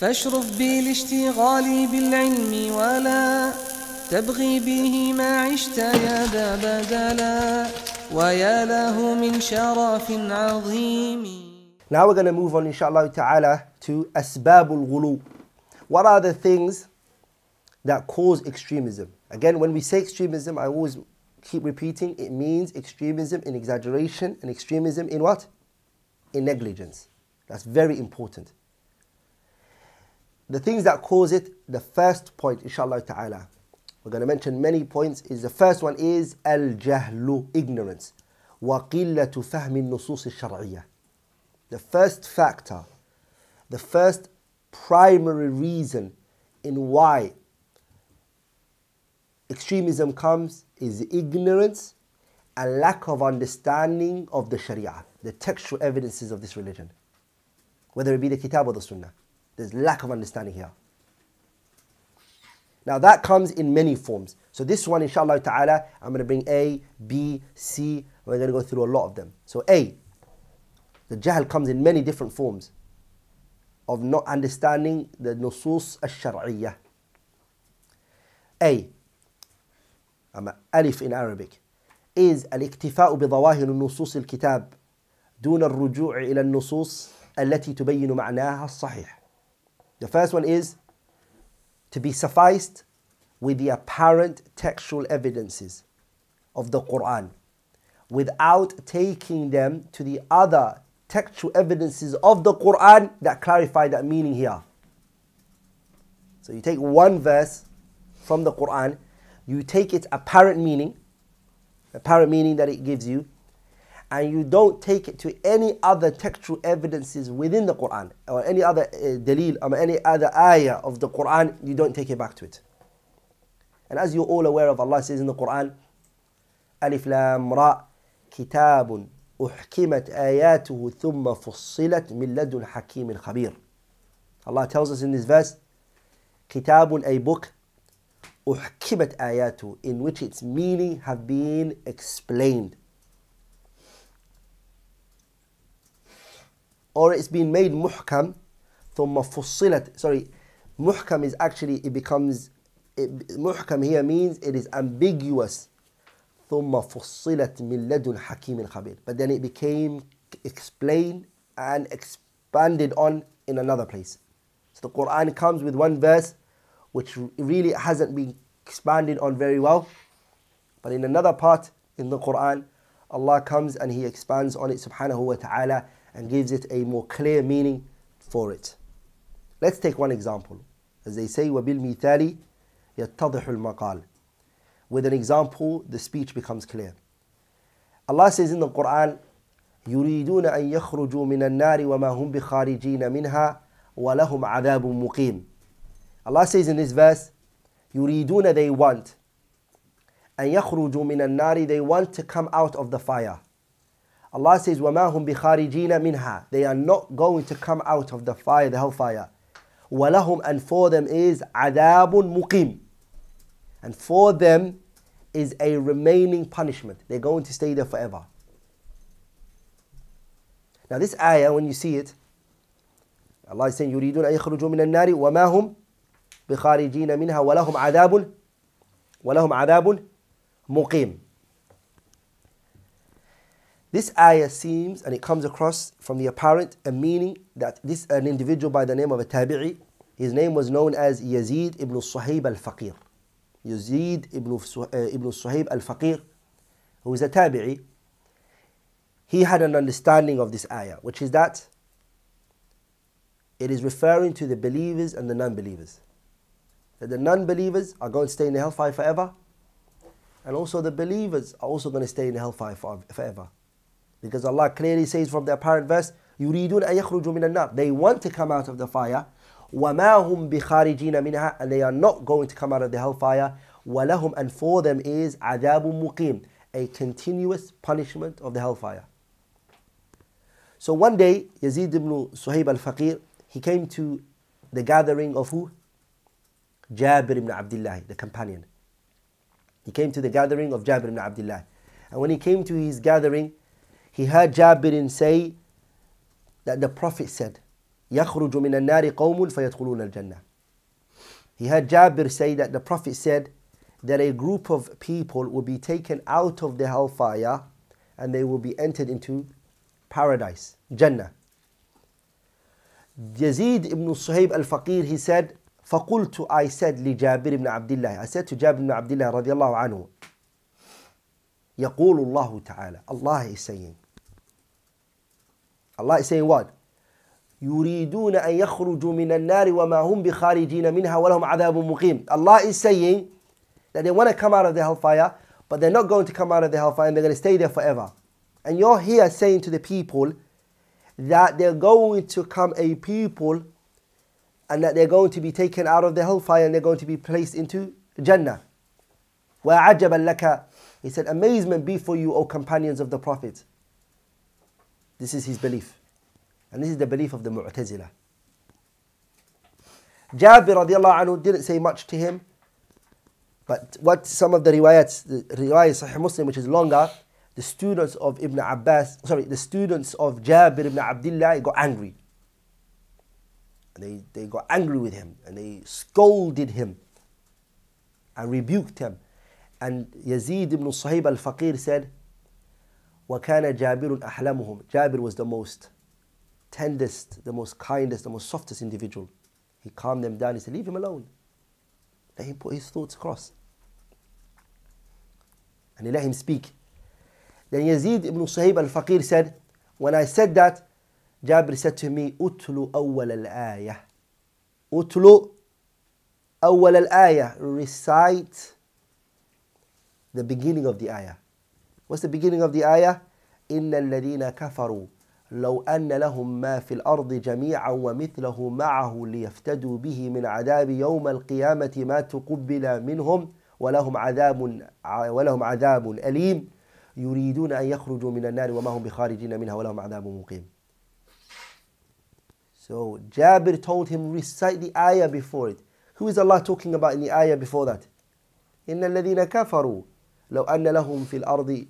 فاشرف بالاشتغال بالعلم ولا تبغي به ما عشت يا ذا بدلا ويا له من شرف عظيم Now we're going to move on, inshallah ta'ala, to asbabul ghulu. What are the things that cause extremism? Again, when we say extremism, I always keep repeating it means extremism in exaggeration and extremism in what? In negligence. That's very important. The things that cause it, the first point, inshallah ta'ala, we're going to mention many points, is the first one is al-jahlu, ignorance. وَقِلَّةُ فَهْمِ النُّصُوصِ الشَّرْعِيَّةِ the first factor, the first primary reason in why extremism comes is ignorance and lack of understanding of the Sharia, the textual evidences of this religion. Whether it be the Kitab or the Sunnah. There's lack of understanding here. Now that comes in many forms. So this one, inshallah ta'ala, I'm going to bring A, B, C, we're going to go through a lot of them. So A, the jahl comes in many different forms of not understanding the nusus al-shar'iyyah. A, ألف in Arabic, is الاكتفاء بظواهر نصوص الكتاب دون الرجوع إلى النصوص التي تبين معناها الصحيح. The first one is to be sufficed with the apparent textual evidences of the Quran without taking them to the other textual evidences of the Quran that clarify that meaning here. So you take one verse from the Quran, you take its apparent meaning, apparent meaning that it gives you, and you don't take it to any other textual evidences within the Quran or any other uh, dalil or any other ayah of the Quran, you don't take it back to it. And as you're all aware of, Allah says in the Quran, Alif Lam Ra, Kitabun Uhkimat آياته Thumma فصلت Hakim Al Khabir. Allah tells us in this verse, Kitabun, a book, Uhkimat آياته, in which its meaning have been explained. or it's been made محكم ثم فصلت sorry محكم is actually it becomes it, محكم here means it is ambiguous ثم فصلت من لدن حكيم خبير but then it became explained and expanded on in another place so the Quran comes with one verse which really hasn't been expanded on very well but in another part in the Quran Allah comes and He expands on it subhanahu wa ta'ala and gives it a more clear meaning for it let's take one example as they say وبالمثال يتضح المقال with an example, the speech becomes clear. Allah says in the Quran, يريدون أن يخرجوا من النار وما هم بخارجين منها ولهم عذاب مقيم. Allah says in this verse, يريدون they want أن يخرجوا من النار they want to come out of the fire. Allah says وما هم بخارجين منها they are not going to come out of the fire, the hellfire. ولهم and for them is عذاب مقيم. And for them is a remaining punishment. They're going to stay there forever. Now this ayah, when you see it, Allah is saying, يريدون أن يخرجوا من النار وما هم بخارجين منها ولهم عذاب ولهم عذاب مقيم. This ayah seems, and it comes across from the apparent, a meaning that this an individual by the name of a tabi'i, his name was known as Yazid ibn Suhaib al-Faqir. Yazid ibn, uh, ibn Suhaib al-Faqir, who is a tabi'i, he had an understanding of this ayah, which is that it is referring to the believers and the non-believers. That the non-believers are going to stay in the hellfire forever, and also the believers are also going to stay in the hellfire forever. Because Allah clearly says from the apparent verse, يُرِيدُونَ أَن يَخْرُجُوا مِنَ النَّارِ They want to come out of the fire, وَمَا هُمْ بِخَارِجِينَ مِنْهَا And they are not going to come out of the hellfire. وَلَهُمْ And for them is عَذَابٌ مُقِيمٌ A continuous punishment of the hellfire. So one day, Yazid ibn Suhaib al-Faqir, he came to the gathering of who? Jabir ibn Abdullah, the companion. He came to the gathering of Jabir ibn Abdullah. And when he came to his gathering, he heard Jabir say that the Prophet said, يخرج من النار قوم فيدخلون الجنة He heard Jabir say that the Prophet said that a group of people will be taken out of the hellfire and they will be entered into paradise, Jannah. Yazid ibn Suhaib al-Faqir, he said, فقلت I said لجابر بن عبد الله I said to Jabir ibn Abdullah رضي الله عنه يقول الله تعالى Allah is saying Allah is saying what? يريدون أن يخرجوا من النار وما هم بخارجين منها ولهم عذاب مقيم Allah is saying that they want to come out of the hellfire but they're not going to come out of the hellfire and they're going to stay there forever and you're here saying to the people that they're going to come a people and that they're going to be taken out of the hellfire and they're going to be placed into Jannah. وَعَجَبًا لَكَ He said, amazement be for you, O companions of the Prophet. This is his belief. And this is the belief of the Mu'tazila. Jabir radiallahu anhu didn't say much to him. But what some of the riwayats, the riwayat Sahih Muslim, which is longer, the students of Ibn Abbas, sorry, the students of Jabir ibn Abdullah got angry. And they, they got angry with him and they scolded him and rebuked him. And Yazid ibn Suhaib al-Faqir said, وَكَانَ جَابِرٌ أَحْلَمُهُمْ Jabir was the most tenderest, the most kindest, the most softest individual. He calmed them down. He said, leave him alone. Let him put his thoughts across. And he let him speak. Then Yazid ibn Suhaib al-Faqir said, when I said that, Jabir said to me, Utlu awwal al-ayah. Utlu awal al-ayah. Recite the beginning of the ayah. What's the beginning of the ayah? إن الذين كفروا لو أن لهم ما في الأرض جميعا ومثله معه ليفتدوا به من عذاب يوم القيامة ما تقبل منهم ولهم عذاب ولهم عذاب أليم يريدون أن يخرجوا من النار وما هم بخارجين منها ولهم عذاب مقيم. So Jabir told him recite the ayah before it. Who is Allah talking about in the ayah before that? إن الذين كفروا لو أن لهم في الأرض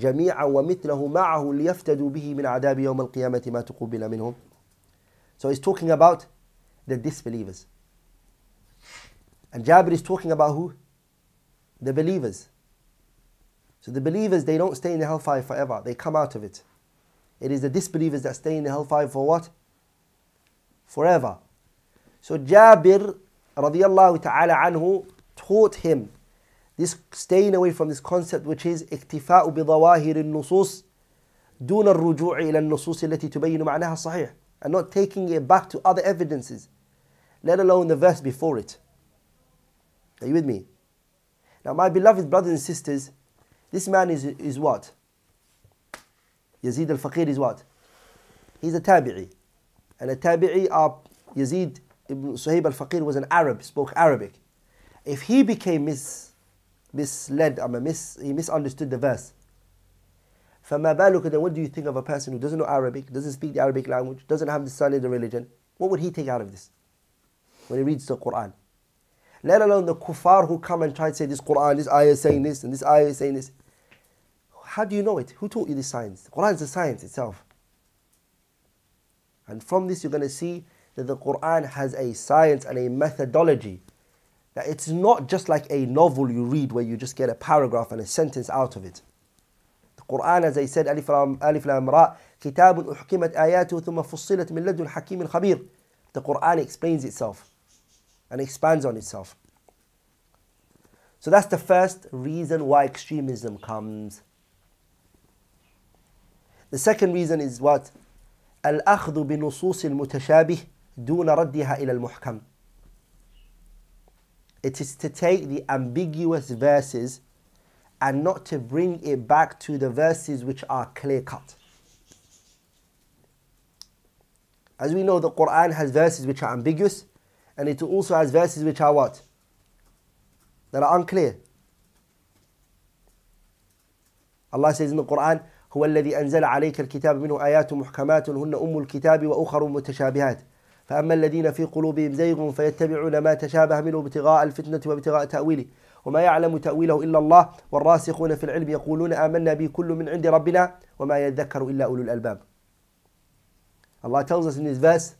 جميعا ومثله معه ليفتدوا به من عذاب يوم القيامة ما تقبل منهم. So he's talking about the disbelievers. And Jabir is talking about who? The believers. So the believers, they don't stay in the hellfire forever. They come out of it. It is the disbelievers that stay in the hellfire for what? Forever. So Jabir radiallahu ta'ala anhu taught him this staying away from this concept which is اكتفاء بظواهر النصوص دون الرجوع إلى النصوص التي تبين معناها الصحيح and not taking it back to other evidences let alone the verse before it. Are you with me? Now my beloved brothers and sisters this man is, is what? Yazid al-Faqir is what? He's a tabi'i. And a tabi'i, uh, Yazid ibn Suhaib al-Faqir was an Arab, spoke Arabic. If he became mis, misled, I mean, mis, he misunderstood the verse, فما بالك then what do you think of a person who doesn't know Arabic, doesn't speak the Arabic language, doesn't have the son in the religion? What would he take out of this when he reads the Quran? Let alone the kuffar who come and try to say this Quran, this ayah is saying this, and this ayah is saying this. How do you know it? Who taught you this science? The Quran is the science itself. And from this you're going to see that the Quran has a science and a methodology. That it's not just like a novel you read where you just get a paragraph and a sentence out of it. The Quran, as I said, Alif Lam, Alif Lam Ra, كتاب أحكمت آياته ثم فصلت من لدن حكيم خبير. The Quran explains itself and expands on itself. So that's the first reason why extremism comes. The second reason is what? الأخذ بنصوص المتشابه دون ردها إلى المحكم. It is to take the ambiguous verses and not to bring it back to the verses which are clear cut. As we know, the Quran has verses which are ambiguous and it also has verses which are what? That are unclear. Allah says in the Quran, هو الذي أنزل عليك الكتاب منه آيات محكمات هن أم الكتاب وأخر متشابهات فأما الذين في قلوبهم زيغ فيتبعون ما تشابه منه ابتغاء الفتنة وابتغاء تأويله وما يعلم تأويله إلا الله والراسخون في العلم يقولون آمنا به كل من عند ربنا وما يذكر إلا أولو الألباب Allah tells us in this verse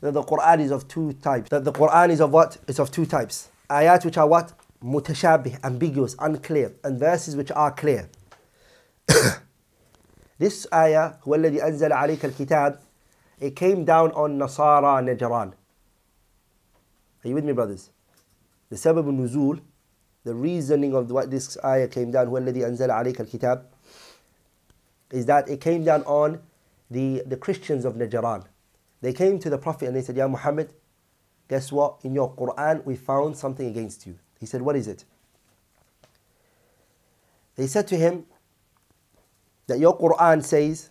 that the Quran is of two types. That the Quran is of what? It's of two types. Ayat which are what? Mutashabih, ambiguous, unclear, and verses which are clear. this ayah, هو الذي أنزل عليك الكتاب, it came down on Nasara Najran. Are you with me, brothers? The sabab nuzul, the reasoning of what this ayah came down, هو الذي أنزل عليك الكتاب, is that it came down on the, the Christians of Najran. They came to the Prophet and they said, Ya Muhammad, guess what? In your Quran, we found something against you. He said, What is it? They said to him that your Quran says,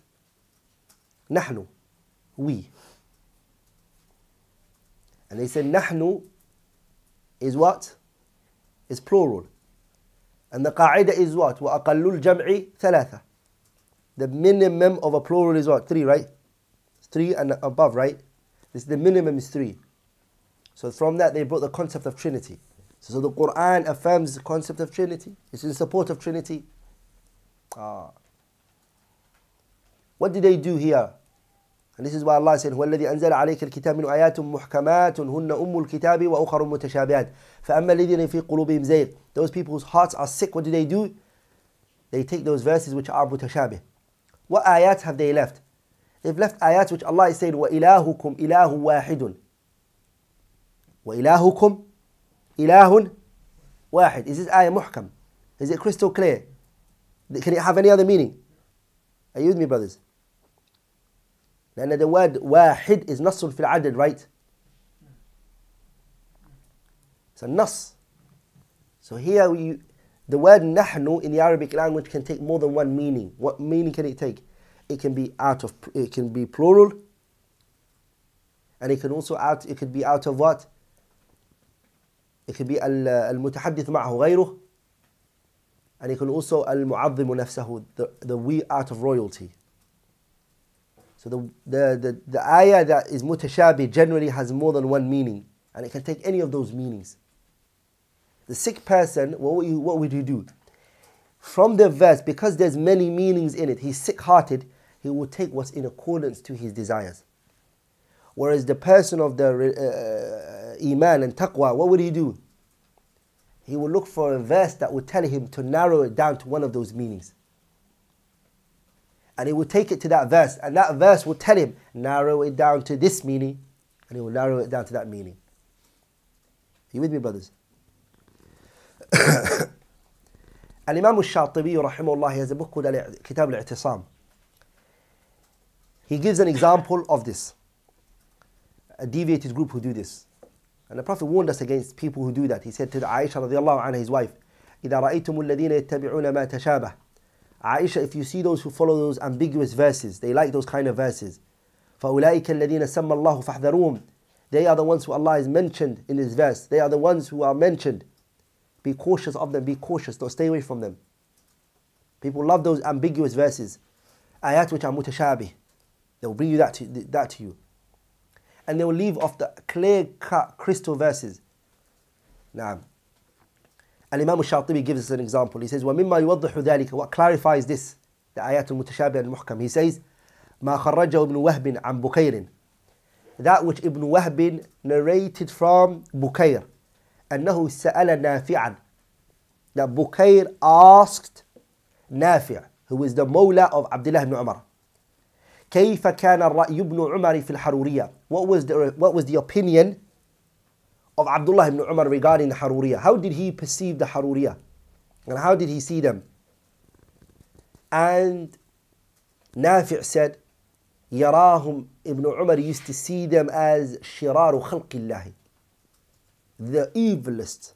Nahnu, we. And they said, Nahnu is what? Is plural. And the qaida is what? وَأَقَلُّ الْجَمْعِ ثَلَاثَةً The minimum of a plural is what? Three, right? Three and above, right? This the minimum is three. So from that they brought the concept of Trinity. So, so the Quran affirms the concept of Trinity. It's in support of Trinity. Ah. What did they do here? And this is why Allah said, هو الذي أنزل عليك الكتاب من آيات محكمات هن أم الكتاب وأخر متشابهات فأما الذين في قلوبهم زيغ Those people whose hearts are sick, what do they do? They take those verses which are mutashabih. What ayat have they left? They've left ayat which Allah is saying, وَإِلَهُكُمْ إِلَهُ وَاحِدٌ وَإِلَهُكُمْ إِلَهٌ واحد. Is this ayah muhkam? Is it crystal clear? Can it have any other meaning? Are you with me, brothers? لأن the word واحد is نص في العدد, right? It's a nas. So here we, the word نحن in the Arabic language can take more than one meaning. What meaning can it take? It can be out of, it can be plural, and it can also out, it could be out of what? It could be المتحدث معه غيره, and it can also المعظم نفسه, the, the we out of royalty. So the, the, the, the ayah that is mutashabi generally has more than one meaning, and it can take any of those meanings. The sick person, what would you, what would you do? From the verse, because there's many meanings in it, he's sick-hearted, he will take what's in accordance to his desires. Whereas the person of the uh, iman and taqwa, what would he do? He will look for a verse that would tell him to narrow it down to one of those meanings And he will take it to that verse, and that verse will tell him, narrow it down to this meaning, and he will narrow it down to that meaning. Are you with me, brothers? Al-Imam al-Shatibi, rahimahullah, he has a book called Kitab al-I'tisam. He gives an example of this. A deviated group who do this. And the Prophet warned us against people who do that. He said to Aisha radiallahu anha, his wife, إِذَا رَأَيْتُمُ الَّذِينَ يَتَّبِعُونَ مَا تَشَابَهُ Aisha, if you see those who follow those ambiguous verses, they like those kind of verses. فَأُولَٰئِكَ الَّذِينَ سَمَّ اللَّهُ فَاحْذَرُوهُم They are the ones who Allah is mentioned in this verse. They are the ones who are mentioned. Be cautious of them, be cautious, don't stay away from them. People love those ambiguous verses. Ayat which are mutashabih. They will bring you that to, that to you. And they will leave off the clear cut crystal verses. Now, Al-Imam al-Shatibi gives us an example. He says, وَمِمَّا يُوضِّحُ ذَلك What clarifies this, the ayat al-mutashabih al-muhkam. He says, مَا خَرَّجَهُ ابْنُ وَهْبٍ عَنْ بُكَيْرٍ That which Ibn Wahb narrated from Bukayr. أنه سأل نافعا That Bukayr asked Nafi' who is the Mawla of Abdullah ibn Umar. كيف كان الرأي ابن عمر في الحرورية what was the, what was the opinion of Abdullah ibn Umar regarding the Haruriyah how did he perceive the Haruriyah and how did he see them and Nafi' said يراهم Ibn Umar used to see them as شرار خلق الله the evilest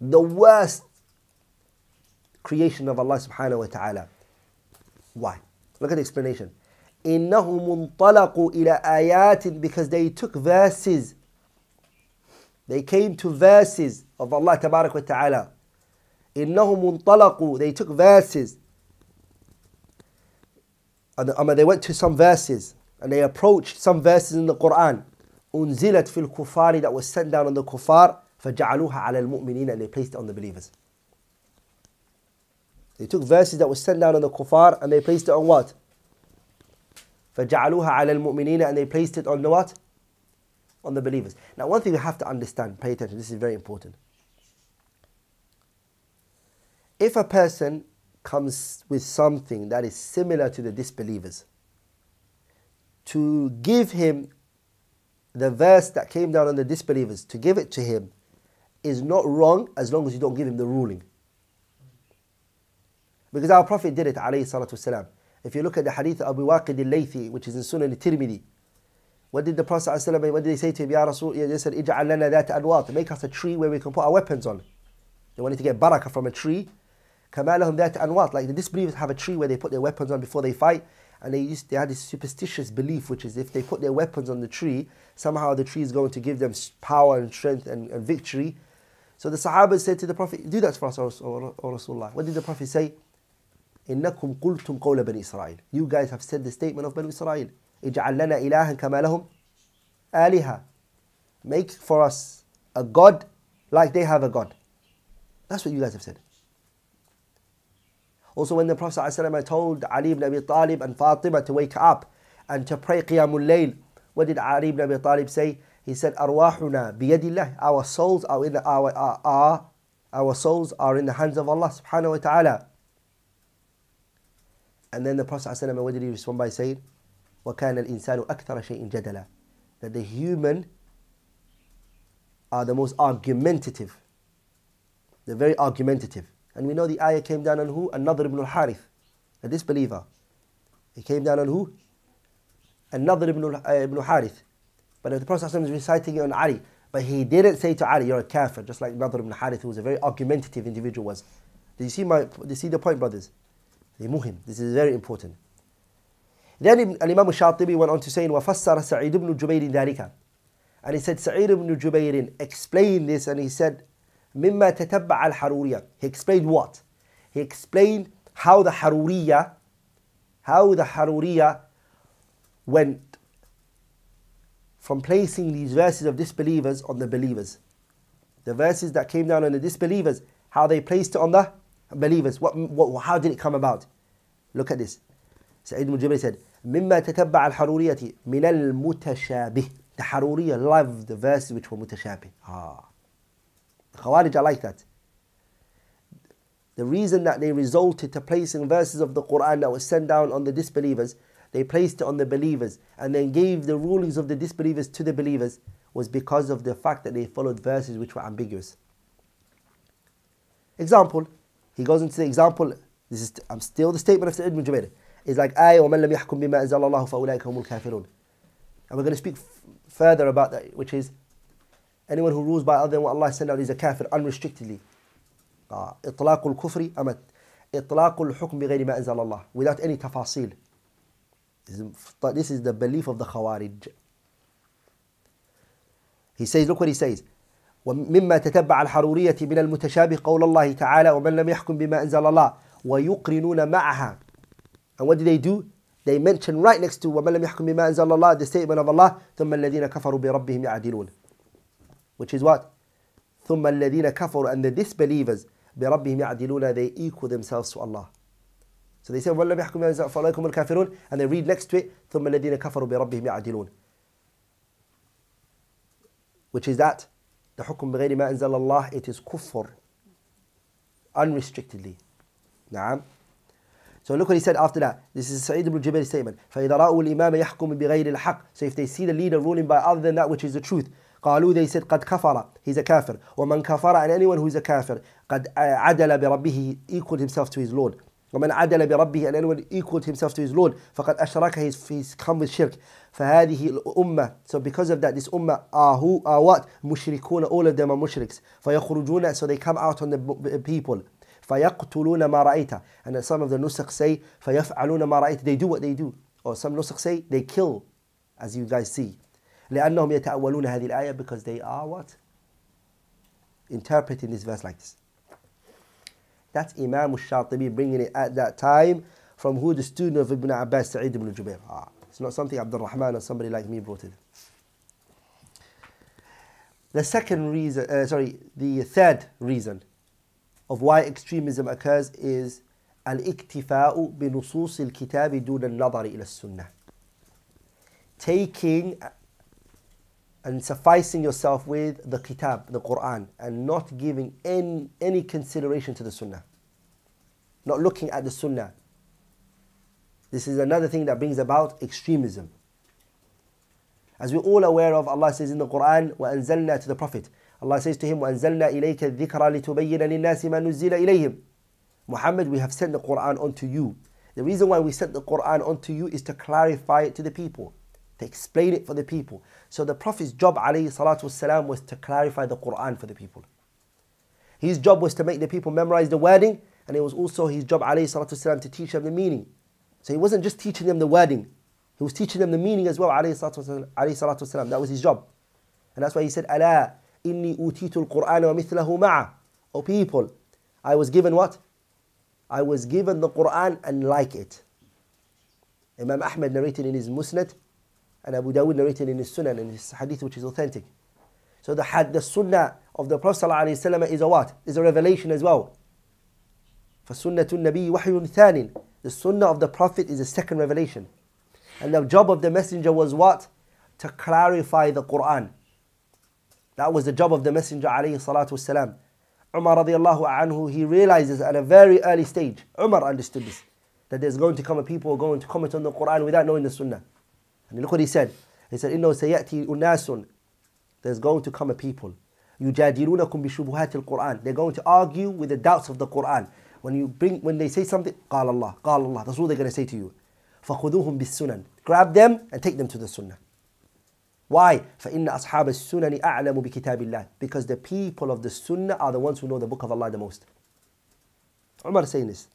the worst creation of Allah subhanahu wa ta'ala why look at the explanation إنهم انطلقوا إلى آيات because they took verses they came to verses of Allah تبارك وتعالى إنهم انطلقوا they took verses and they went to some verses and they approached some verses in the Quran أنزلت في الكفار that was sent down on the kuffar فجعلوها على المؤمنين and they placed it on the believers they took verses that was sent down on the kuffar and they placed it on what فجعلوها على المؤمنين and they placed it on the what? On the believers. Now, one thing we have to understand, pay attention, this is very important. If a person comes with something that is similar to the disbelievers, to give him the verse that came down on the disbelievers, to give it to him, is not wrong as long as you don't give him the ruling. Because our Prophet did it, alayhi salatu wasalam. If you look at the hadith of Abu Waqid al-Laythi, which is in Sunan al-Tirmidhi, what did the Prophet ﷺ, what did they say to him? Ya Rasul, they said, Ij'al lana Dhat Anwat. Make us a tree where we can put our weapons on. They wanted to get barakah from a tree. Kamalahum that what? Like the disbelievers have a tree where they put their weapons on before they fight. And they used, they had this superstitious belief, which is if they put their weapons on the tree, somehow the tree is going to give them power and strength and, and victory. So the Sahaba said to the Prophet, do that for us, O, o Rasulullah. What did the Prophet say? إنكم قلتم قول بني إسرائيل. You guys have said the statement of Bani Israel. اجعل لنا إلها كما لهم آلهة. Make for us a God like they have a God. That's what you guys have said. Also when the Prophet ﷺ told Ali ibn Abi Talib and Fatima to wake up and to pray Qiyamul Layl, what did Ali ibn Abi Talib say? He said, أرواحنا بيد الله. Our souls are in the, our, our, our, our souls are in the hands of Allah subhanahu wa ta'ala. And then the Prophet ﷺ, what did he respond by saying? وَكَانَ الْإِنسَانُ أَكْثَرَ شَيْءٍ جَدَلًا That the human are the most argumentative. They're very argumentative. And we know the ayah came down on who? An-Nadr ibn al-Harith, a disbeliever. It came down on who? An-Nadr ibn, uh, ibn al-Harith. But the Prophet is reciting it on Ali. But he didn't say to Ali, you're a kafir, just like Nadr ibn Harith, who was a very argumentative individual was. Do you see my, do you see the point, brothers? They muhim. This is very important. Then Imam Shatibi went on to say, وَفَسَّرَ سَعِيدُ بْنُ جُبَيْرٍ ذَلِكَ And he said, Sa'id ibn Jubayr explained this and he said, مِمَّا تَتَبَّعَ الْحَرُورِيَّةِ He explained what? He explained how the Haruriyya, how the Haruriyya went from placing these verses of disbelievers on the believers. The verses that came down on the disbelievers, how they placed it on the believers. What, what, how did it come about? Look at this. Sa'id ibn Jubayr said, مما تتبع الحرورية من المتشابه. The Haruriyya loved the verses which were mutashabih. Ah. The Khawarij are like that. The reason that they resulted to placing verses of the Quran that was sent down on the disbelievers, they placed it on the believers and then gave the rulings of the disbelievers to the believers was because of the fact that they followed verses which were ambiguous. Example, he goes into the example, this is I'm still the statement of Sa'id ibn Jubair. It's like ayah وَمَنْ لَمْ يَحْكُمْ بِمَا أَنزَلَ اللَّهُ فَأُولَٰئِكَ هُمُ الْكَافِرُونَ And we're going to speak further about that, which is anyone who rules by other than what Allah sent out is a kafir unrestrictedly. إطلاق الكفر أمت إطلاق الحكم بغير ما أنزل الله without any تفاصيل. This is the belief of the Khawarij. He says, look what he says. ومما تتبع الحرورية من المتشابه قول الله تعالى ومن لم يحكم بما أنزل الله ويقرنون معها And what did they do? They mention right next to ومن لم يحكم بما أنزل الله the statement of Allah ثم الذين كفروا بربهم يعدلون Which is what? ثم الذين كفروا and the disbelievers بربهم يعدلون they equal themselves to Allah. So they say ومن لم يحكم بما أنزل فأولئكم الكافرون and they read next to it ثم الذين كفروا بربهم يعدلون Which is that the حكم بغير ما أنزل الله it is كفر unrestrictedly. نعم So look what he said after that. This is Sa'id ibn Jubayr's statement. فَإِذَا رَأُوا الْإِمَامَ يَحْكُمُ بِغَيْرِ الْحَقِّ. So if they see the leader ruling by other than that which is the truth, قالوا they said قد كفر. He's a kafir. ومن كفر and anyone who is a kafir قد عدل بربه he equaled himself to his Lord. ومن عدل بربه and anyone equaled himself to his Lord فقد أشرك he's, he's come with shirk. فهذه الأمة. So because of that this أمة are who are what? مشركون all of them are mushriks. فيخرجون so they come out on the people. فيقتلون ما رأيت and some of the nusakh say فيفعلون ما رأيت they do what they do or some nusakh say they kill as you guys see لأنهم يتأولون هذه الآية because they are what interpreting this verse like this that's Imam al-Shatibi bringing it at that time from who the student of Ibn Abbas Sa'id ibn Jubair ah, it's not something Abdul Rahman or somebody like me brought it the second reason uh, sorry the third reason of why extremism occurs is الاكتفاء بنصوص الكتاب دون النظر إلى السنة taking and sufficing yourself with the kitab, the Quran, and not giving any, any consideration to the sunnah. Not looking at the sunnah. This is another thing that brings about extremism. As we're all aware of, Allah says in the Quran, وَأَنزَلْنَا to the Prophet. Allah says to him, وَأَنزَلْنَا إِلَيْكَ الذِّكْرَ لِتُبَيِّنَ لِلنَّاسِ مَا نُزِّلَ إِلَيْهِمْ Muhammad, we have sent the Quran onto you. The reason why we sent the Quran onto you is to clarify it to the people, to explain it for the people. So the Prophet's job, alayhi salatu wasalam, was to clarify the Quran for the people. His job was to make the people memorize the wording, and it was also his job, alayhi salatu wasalam, to teach them the meaning. So he wasn't just teaching them the wording, he was teaching them the meaning as well, alayhi salatu wasalam. That was his job. And that's why he said, Allah, Inni utitu al-Qur'an wa mithlahu ma'a. O people, I was given what? I was given the Quran and like it. Imam Ahmad narrated in his Musnad and Abu Dawud narrated in his Sunan in his hadith which is authentic. So the had the Sunnah of the Prophet ﷺ is a what? Is a revelation as well. فَسُنَّةُ النَّبِيِّ وَحْيٌ ثَانٍ The Sunnah of the Prophet is a second revelation. And the job of the Messenger was what? To clarify the Quran. That was the job of the Messenger alayhi salatu wasalam. Umar radiallahu anhu, he realizes at a very early stage, Umar understood this, that there's going to come a people who are going to comment on the Quran without knowing the Sunnah. And look what he said. He said, إِنَّهُ سَيَأْتِي أُنَاسٌ There's going to come a people. يُجَادِلُونَكُمْ بِشُبُهَاتِ الْقُرْآنِ They're going to argue with the doubts of the Quran. When you bring, when they say something, قال Allah, قال Allah. That's what they're going to say to you. فَخُذُوهُم بِالسُّنَنِ Grab them and take them to the Sunnah. Why? فَإِنَّ أَصْحَابَ السُّنَنِ أَعْلَمُ بِكِتَابِ اللَّهِ Because the people of the Sunnah are the ones who know the book of Allah the most. Umar saying this.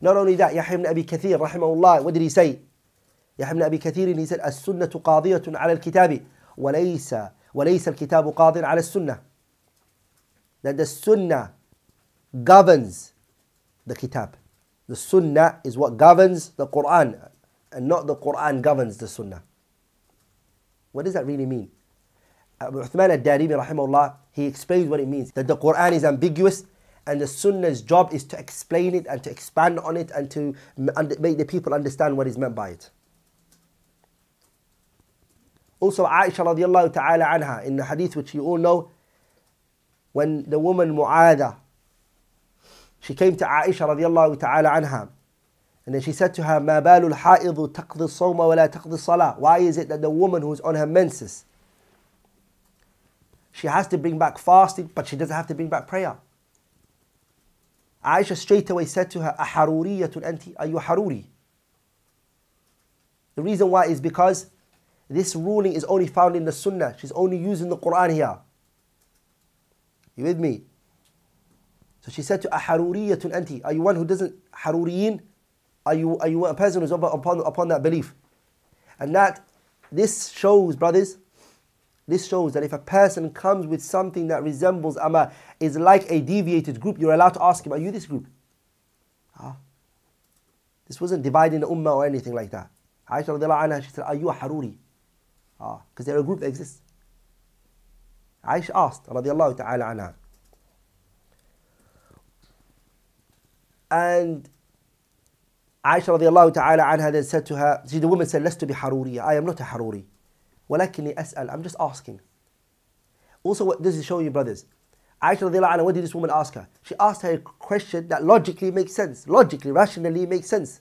Not only that, Yahya ibn Abi Kathir, rahimahullah, what did he say? Yahya ibn Abi Kathir, he said, السُّنَّةُ قَاضِيَةٌ عَلَى الْكِتَابِ وَلَيْسَ وَلَيْسَ الْكِتَابُ قَاضٍ عَلَى السُّنَّةِ That the Sunnah governs the Kitab. The Sunnah is what governs the Quran, and not the Quran governs the Sunnah. What does that really mean? Abu Uthman al-Darimi rahimahullah, he explains what it means. That the Quran is ambiguous and the Sunnah's job is to explain it and to expand on it and to make the people understand what is meant by it. Also Aisha radiallahu ta'ala anha, in the hadith which you all know, when the woman Mu'adha, she came to Aisha radiallahu ta'ala anha, and then she said to her, ما بال الحائض تقضي الصوم ولا تقضي الصلاة Why is it that the woman who's on her menses, she has to bring back fasting, but she doesn't have to bring back prayer? Aisha straight away said to her, أحرورية أنت? Are you haruri? The reason why is because this ruling is only found in the Sunnah. She's only using the Quran here. You with me? So she said to أحرورية أنت? Are you one who doesn't haruriyin? Are you, are you a person who's upon, upon that belief? And that, this shows, brothers, this shows that if a person comes with something that resembles Amma, is like a deviated group, you're allowed to ask him, Are you this group? Ah. This wasn't dividing the ummah or anything like that. Aisha anha, she said, Are you a Haruri? Ah, because they're a group that exists. Aisha asked, radiallahu ta'ala anha. And Aisha radiallahu ta'ala anha then said to her, see the woman said, Let's to be haruri. I am not a haruri. Walakinni as'al. I'm just asking. Also, what this is showing you, brothers. Aisha radiallahu anha, what did this woman ask her? She asked her a question that logically makes sense. Logically, rationally makes sense.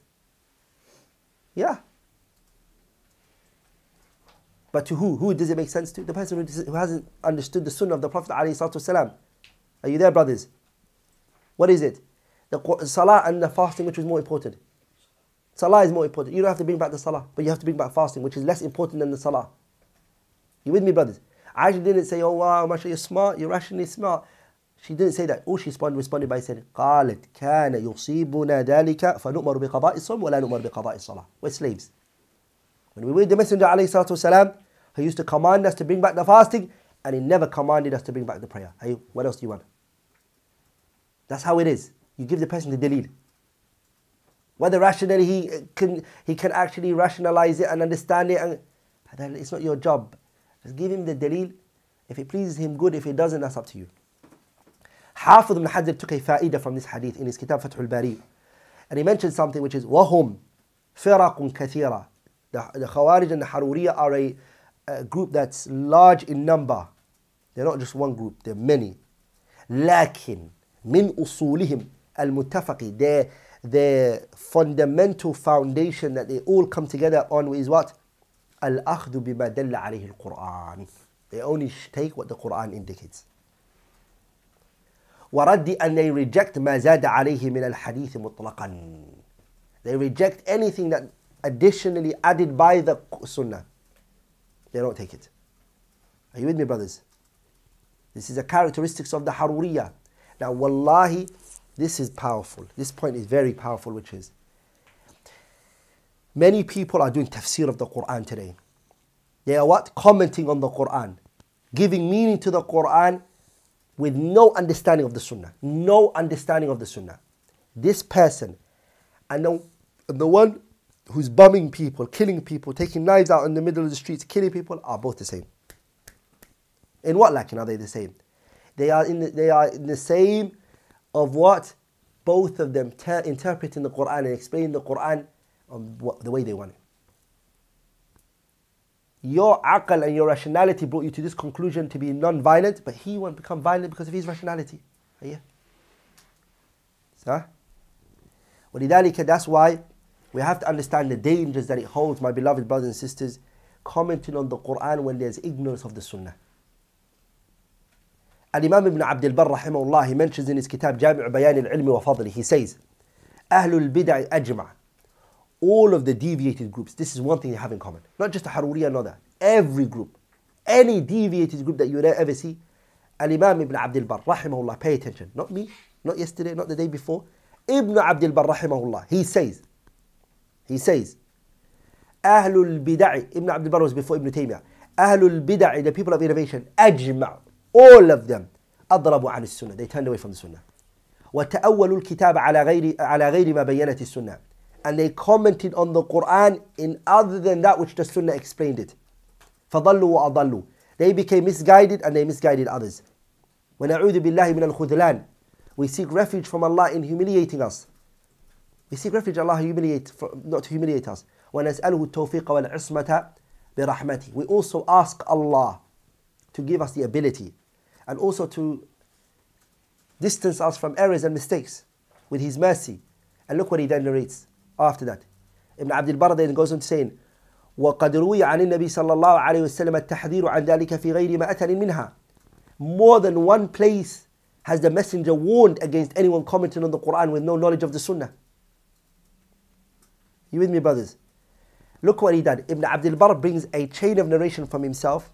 Yeah. But to who? Who does it make sense to? The person who hasn't understood the sunnah of the Prophet ﷺ. Are you there, brothers? What is it? The salah and the fasting, which was more important? Salah is more important. You don't have to bring back the salah, but you have to bring back fasting, which is less important than the salah. You with me, brothers? Aisha didn't say, oh wow, mashallah, you're smart, you're rationally smart. She didn't say that. All she responded by saying, قالت كان يصيبنا ذلك فنؤمر بقضاء الصوم ولا نؤمر بقضاء الصلاة. We're slaves. When we read the Messenger عليه الصلاة والسلام, he used to command us to bring back the fasting, and he never commanded us to bring back the prayer. Hey, what else do you want? That's how it is. You give the person the delil. Whether rationally he can, he can actually rationalize it and understand it, and then it's not your job. Just give him the dalil. If it pleases him, good. If it doesn't, that's up to you. Hafiz ibn Hajar took a fa'idah from this hadith in his kitab Fathul Bari. And he mentioned something which is, وَهُمْ فِرَقٌ كَثِيرًا the, the Khawarij and the Haruriya are a, a group that's large in number. They're not just one group, they're many. لكن من أصولهم المتفق their, their fundamental foundation that they all come together on is what? الأخذ بما دل عليه القرآن. They only take what the Quran indicates. ورد أن they reject ما زاد عليه من الحديث مطلقا. They reject anything that additionally added by the Sunnah. They don't take it. Are you with me, brothers? This is a characteristics of the Haruriyah. Now, wallahi, this is powerful. This point is very powerful, which is many people are doing tafsir of the Quran today. They are what? Commenting on the Quran, giving meaning to the Quran with no understanding of the Sunnah. No understanding of the Sunnah. This person, and the, the one who's bombing people, killing people, taking knives out in the middle of the streets, killing people, are both the same. In what lacking are they the same? They are in the, they are in the same of what both of them ter- interpreting the Quran and explaining the Quran what, the way they want it. Your aql and your rationality brought you to this conclusion to be non-violent, but he won't become violent because of his rationality. Yeah. So, ولذلك that's why we have to understand the dangers that it holds, my beloved brothers and sisters, commenting on the Quran when there's ignorance of the Sunnah. Al-Imam ibn Abdul Barr rahimahullah, he mentions in his kitab Jami' Bayan al-Ilmi wa Fadli, he says, Ahlul Bid'ah ajma' all of the deviated groups, this is one thing they have in common. Not just the Haruriya, no that. Every group, any deviated group that you ever see, Al-Imam Ibn Abdul Barr, rahimahullah, pay attention. Not me, not yesterday, not the day before. Ibn Abdul Barr, rahimahullah, he says, he says, Ahlul Bid'ah, Ibn Abdul Barr was before Ibn Taymiyyah. Ahlul Bid'ah, the people of innovation, ajma' all of them أضربوا عن السنة they turned away from the sunnah وتأولوا الكتاب على غير على غير ما بينت السنة and they commented on the Quran in other than that which the sunnah explained it فضلوا وأضلوا they became misguided and they misguided others ونعوذ بالله من الخذلان we seek refuge from Allah in humiliating us we seek refuge Allah humiliate not to humiliate us ونسأله التوفيق والعصمة برحمته we also ask Allah to give us the ability and also to distance us from errors and mistakes with His mercy. And look what he then narrates after that. Ibn Abdul Barr then goes on to saying, وقد روي عن النبي صلى الله عليه وسلم التحذير عن ذلك في غير ما أتى منها. More than one place has the messenger warned against anyone commenting on the Quran with no knowledge of the Sunnah. You with me, brothers? Look what he did. Ibn Abdul Barr brings a chain of narration from himself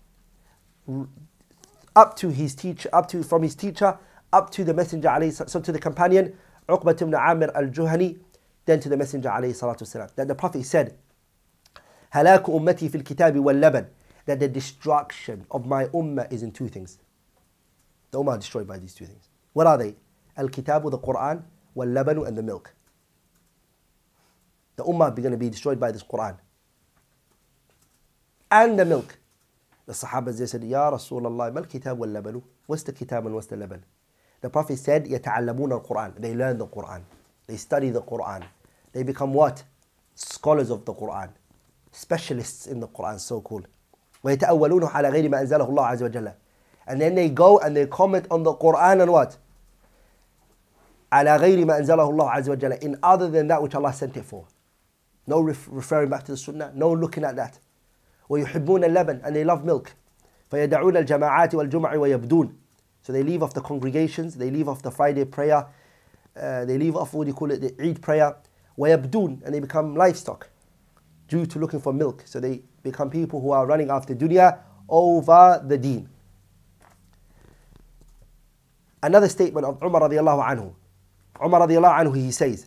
up to his teacher, up to from his teacher, up to the messenger alayhi, so to the companion Uqbat ibn Amir al-Juhani, then to the messenger alayhi salatu wasalam. That the Prophet said, "Halaku ummati fil kitabi wal. That the destruction of my ummah is in two things. The ummah is destroyed by these two things. What are they? Al-kitabu, the Quran, wal labanu, and the milk. The ummah is going to be destroyed by this Quran and the milk. Sahabas they said, Ya Rasulullah, mal kitab wal labanu? What's the kitab and what's the? The Prophet said, يتعلمون القرآن. They learn the Quran. They study the Quran. They become what? Scholars of the Quran. Specialists in the Quran, so cool. ويتأولونه على غير ما أنزله الله عز وجل. And then they go and they comment on the Quran and what? على غير ما أنزله الله عز وجل. In other than that which Allah sent it for. No ref- referring back to the Sunnah. No looking at that. ويحبون اللبن and they love milk فيدعون الجماعات والجمع ويبدون so they leave off the congregations they leave off the Friday prayer uh, they leave off what do you call it the Eid prayer ويبدون and they become livestock due to looking for milk so they become people who are running after dunya over the deen another statement of Umar رضي الله عنه Umar رضي الله عنه he says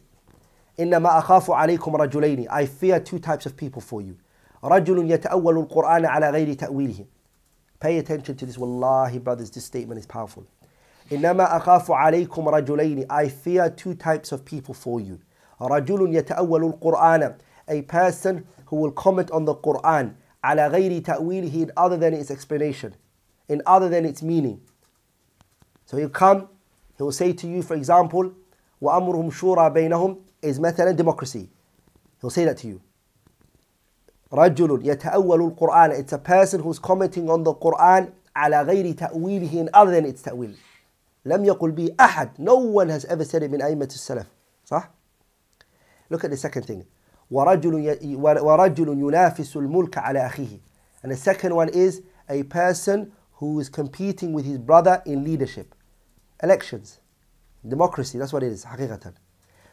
إنما أخاف عليكم رجلين I fear two types of people for you رجل يتأول القرآن على غير تأويله Pay attention to this. Wallahi, brothers, this statement is powerful. إنما أخاف عليكم رجلين I fear two types of people for you. رجل يتأول القرآن A person who will comment on the Quran على غير تأويله in other than its explanation, in other than its meaning. So he'll come, he will say to you, for example, وأمرهم شورى بينهم is مثلا democracy. He'll say that to you. رجل يتأول القرآن It's a person who's commenting on the Quran على غير تأويله in other than its تأويل لم يقل به أحد No one has ever said it من أئمة السلف صح؟ Look at the second thing ورجل ي- ورجل ينافس الملك على أخيه And the second one is a person who is competing with his brother in leadership elections democracy that's what it is حقيقة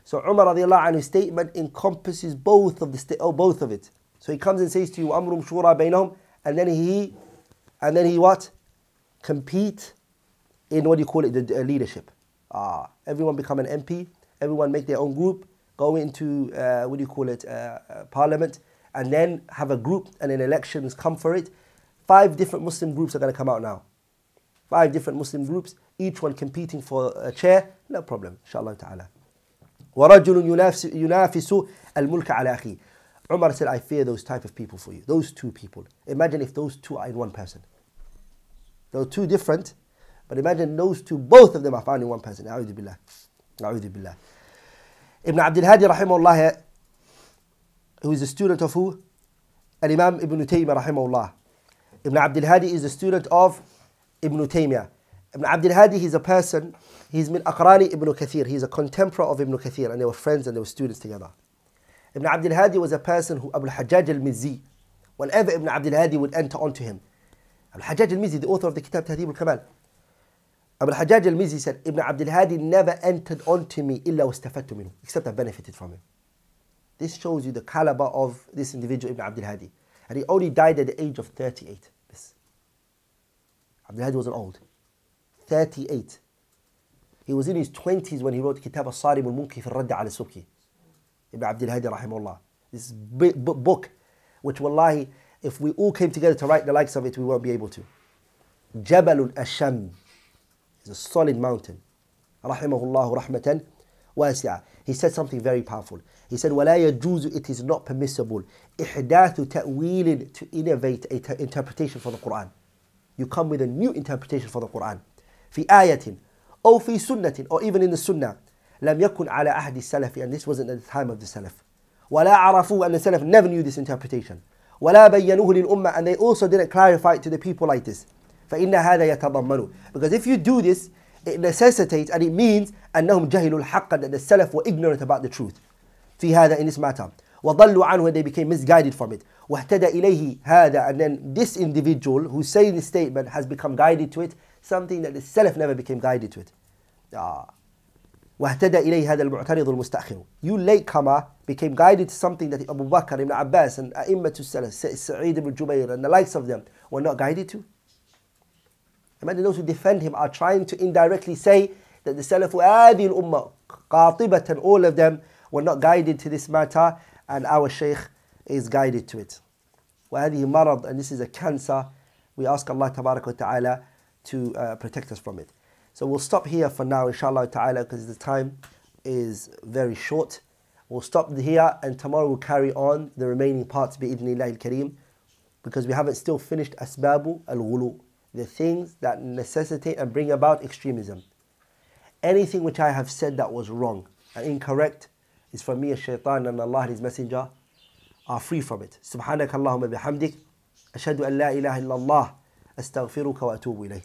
so Umar radiallahu anhu's statement encompasses both of the sta- oh, both of it so he comes and says to you أمرهم شورى بينهم and then he and then he what compete in what do you call it the, the leadership ah everyone become an MP everyone make their own group go into uh, what do you call it uh, uh, parliament and then have a group and then elections come for it five different Muslim groups are going to come out now five different Muslim groups, each one competing for a chair, no problem, inshallah ta'ala. ورجل ينافس, ينافس الملك على أخيه. Umar said, I fear those type of people for you, those two people. Imagine if those two are in one person. They're two different, but imagine those two, both of them are found in one person. A'udhu billah. A'udhu billah. Ibn Abdul Hadi, rahimahullah, who is a student of who? Al-Imam Ibn Taymiyyah, rahimahullah. Ibn Abdul Hadi is a student of Ibn Taymiyyah. Ibn Abdul Hadi, he's a person, he's min akrani Ibn Kathir. He's a contemporary of Ibn Kathir, and they were friends and they were students together. Ibn Abdul Hadi was a person who, Abu Hajjaj al Mizzi, whenever Ibn Abdul Hadi would enter onto him, Abu Hajjaj al Mizzi, the author of the Kitab Tahdhib al Kamal, Abu Hajjaj al Mizzi said, Ibn Abdul Hadi never entered onto me illa wastafattu minhu, except I benefited from him. This shows you the caliber of this individual, Ibn Abdul Hadi. And he only died at the age of 38. This. Abdul Hadi wasn't old. 38. He was in his 20s when he wrote Kitab al-Sarim al-Munki fi al-Radd al subki Ibn Abdul Hadi rahimahullah. This big bu- book, which wallahi, if we all came together to write the likes of it, we won't be able to. Jabal al-Asham is a solid mountain. Rahimahullah rahmatan wasi'ah. He said something very powerful. He said, وَلَا يَجُوزُ It is not permissible إحداث تأويل to innovate a t- interpretation for the Quran. You come with a new interpretation for the Quran. في آية أو في سنة or even in the Sunnah لم يكن على عهد السلف and this wasn't at the time of the Salaf. ولا عرفوا and the Salaf never knew this interpretation. ولا بينوه للأمة and they also didn't clarify it to the people like this. فإن هذا يتضمن because if you do this it necessitates and it means أنهم جهلوا الحق that the Salaf were ignorant about the truth. في هذا in this matter. وضلوا عنه and they became misguided from it. واهتدى إليه هذا and then this individual who's saying this statement has become guided to it something that the Salaf never became guided to it. Ah. واهتدى إليه هذا المعترض المستأخر. You latecomer became guided to something that Abu Bakr, Ibn Abbas and أئمة السلف, Sa'id ibn Jubayr and the likes of them were not guided to. Imagine those who defend him are trying to indirectly say that the Salaf هذه الأمة قاطبة all of them were not guided to this matter and our Shaykh is guided to it. وهذه مرض and this is a cancer. We ask Allah تبارك وتعالى to uh, protect us from it. So we'll stop here for now inshallah ta'ala because the time is very short. We'll stop here and tomorrow we'll carry on the remaining parts bi'idhnillah al-kareem because we haven't still finished asbabu al-ghulu, the things that necessitate and bring about extremism. Anything which I have said that was wrong and incorrect is from me as shaitan and Allah and His Messenger are free from it. سبحانك اللهم بحمدك أشهد أن لا إله إلا الله أستغفرك وأتوب إليه